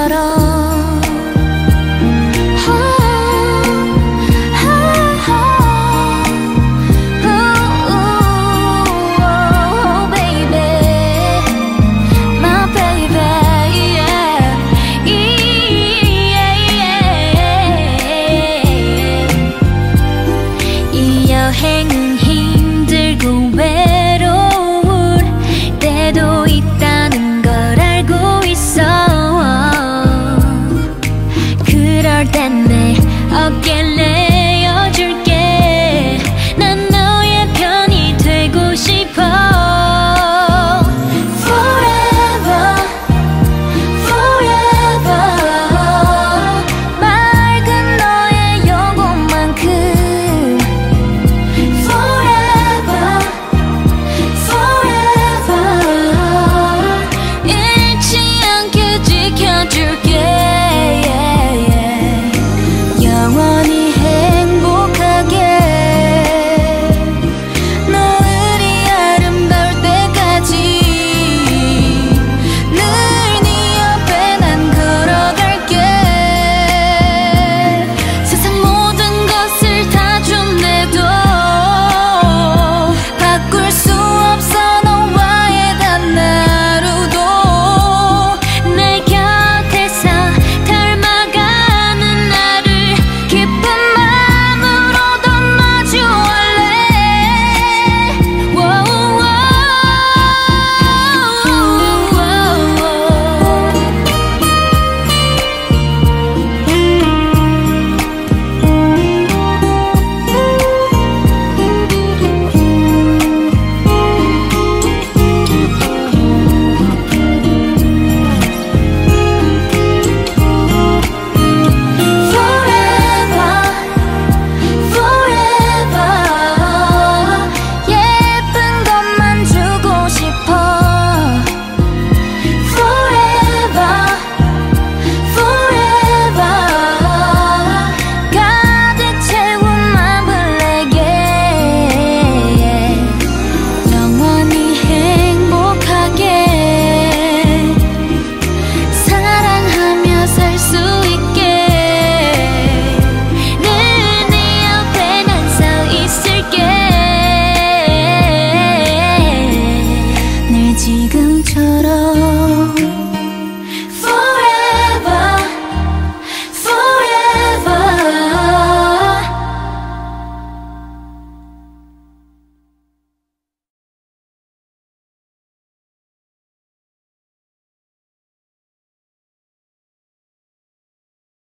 것처럼.